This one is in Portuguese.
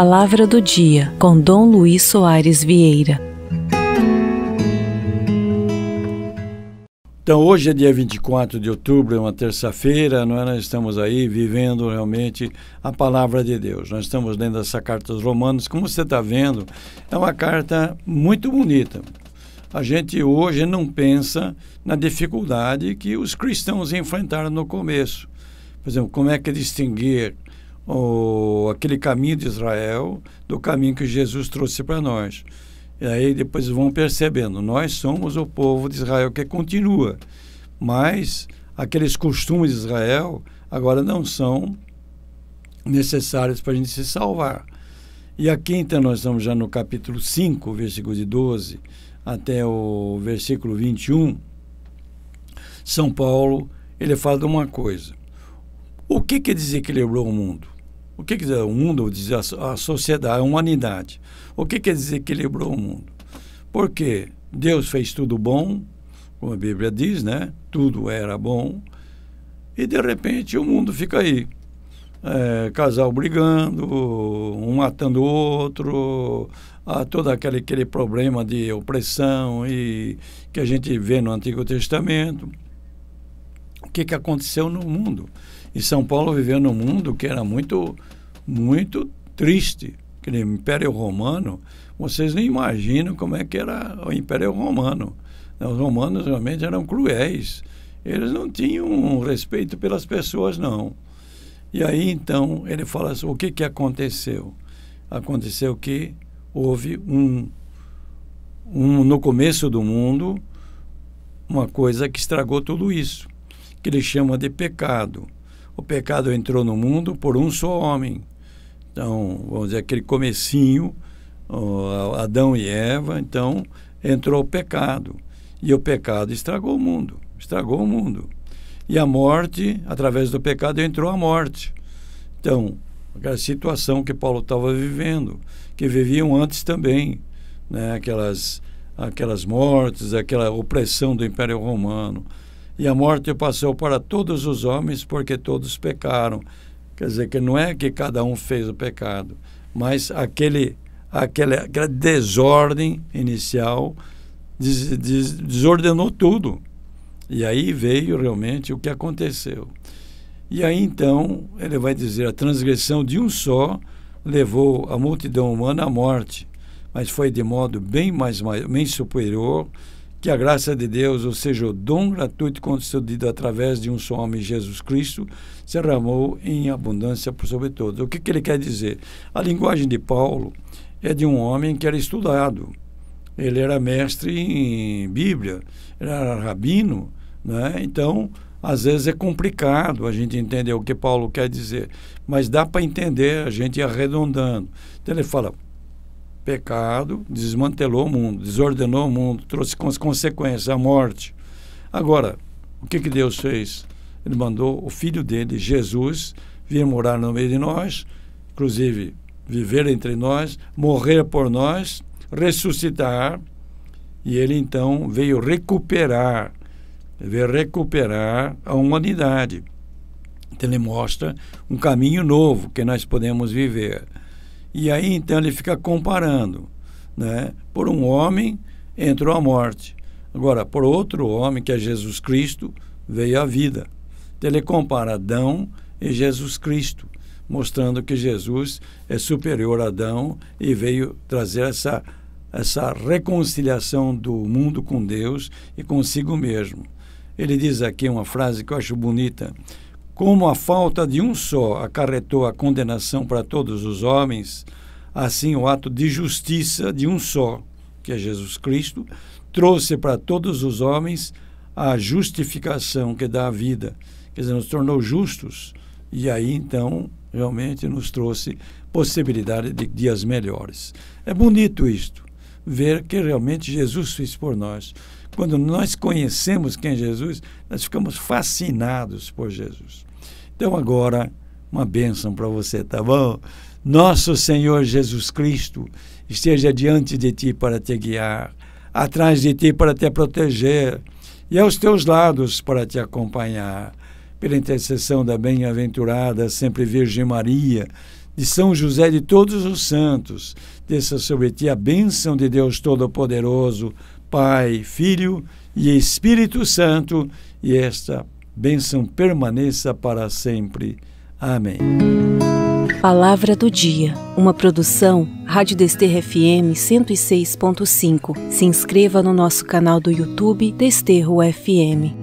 Palavra do dia com Dom Luiz Soares Vieira. Então, hoje é dia 24 de outubro, é uma terça-feira, é? nós estamos aí vivendo realmente a palavra de Deus. Nós estamos lendo essa carta aos Romanos, como você está vendo, é uma carta muito bonita. A gente hoje não pensa na dificuldade que os cristãos enfrentaram no começo. Por exemplo, como é que distinguir o, aquele caminho de Israel do caminho que Jesus trouxe para nós. E aí depois vão percebendo, nós somos o povo de Israel que continua, mas aqueles costumes de Israel agora não são necessários para a gente se salvar. E aqui então nós estamos já no capítulo 5, versículo de 12 até o versículo 21. São Paulo, ele fala de uma coisa. O que que equilibrou o mundo? O que quer dizer o mundo? Dizer a sociedade, a humanidade. O que quer dizer que equilibrou o mundo? Porque Deus fez tudo bom, como a Bíblia diz, né? Tudo era bom. E de repente o mundo fica aí. É, casal brigando, um matando o outro, a todo aquele, aquele problema de opressão e que a gente vê no Antigo Testamento. O que, que aconteceu no mundo? E São Paulo viveu num mundo que era muito, muito triste. Aquele Império Romano, vocês nem imaginam como é que era o Império Romano. Os romanos realmente eram cruéis. Eles não tinham respeito pelas pessoas, não. E aí, então, ele fala assim, o que, que aconteceu? Aconteceu que houve um, um, no começo do mundo, uma coisa que estragou tudo isso, que ele chama de pecado o pecado entrou no mundo por um só homem. Então, vamos dizer, aquele comecinho, Adão e Eva, então entrou o pecado. E o pecado estragou o mundo, estragou o mundo. E a morte, através do pecado, entrou a morte. Então, aquela situação que Paulo estava vivendo, que viviam antes também, né? aquelas, aquelas mortes, aquela opressão do Império Romano. E a morte passou para todos os homens, porque todos pecaram. Quer dizer, que não é que cada um fez o pecado, mas aquele, aquele, aquela desordem inicial des, des, desordenou tudo. E aí veio realmente o que aconteceu. E aí então ele vai dizer: a transgressão de um só levou a multidão humana à morte, mas foi de modo bem mais bem superior que a graça de Deus, ou seja, o dom gratuito concedido através de um só homem, Jesus Cristo, se derramou em abundância sobre todos. O que, que ele quer dizer? A linguagem de Paulo é de um homem que era estudado. Ele era mestre em Bíblia, era rabino, né? então às vezes é complicado a gente entender o que Paulo quer dizer, mas dá para entender a gente arredondando. Então ele fala: pecado desmantelou o mundo, desordenou o mundo, trouxe consequências, a morte. Agora, o que, que Deus fez? Ele mandou o filho dele, Jesus, vir morar no meio de nós, inclusive viver entre nós, morrer por nós, ressuscitar, e ele então veio recuperar, veio recuperar a humanidade. Então ele mostra um caminho novo que nós podemos viver. E aí então ele fica comparando, né? Por um homem entrou a morte. Agora, por outro homem, que é Jesus Cristo, veio a vida. Então ele compara Adão e Jesus Cristo, mostrando que Jesus é superior a Adão e veio trazer essa essa reconciliação do mundo com Deus e consigo mesmo. Ele diz aqui uma frase que eu acho bonita: como a falta de um só acarretou a condenação para todos os homens, assim o ato de justiça de um só, que é Jesus Cristo, trouxe para todos os homens a justificação que dá a vida. Quer dizer, nos tornou justos. E aí, então, realmente nos trouxe possibilidade de dias melhores. É bonito isto, ver que realmente Jesus fez por nós. Quando nós conhecemos quem é Jesus, nós ficamos fascinados por Jesus. Então, agora, uma bênção para você, tá bom? Nosso Senhor Jesus Cristo esteja diante de ti para te guiar, atrás de ti para te proteger e aos teus lados para te acompanhar. Pela intercessão da bem-aventurada, sempre Virgem Maria, de São José de todos os santos, desça sobre ti a bênção de Deus Todo-Poderoso, Pai, Filho e Espírito Santo, e esta bênção permaneça para sempre. Amém. Palavra do Dia, uma produção Rádio Desterro FM 106.5. Se inscreva no nosso canal do YouTube Desterro FM.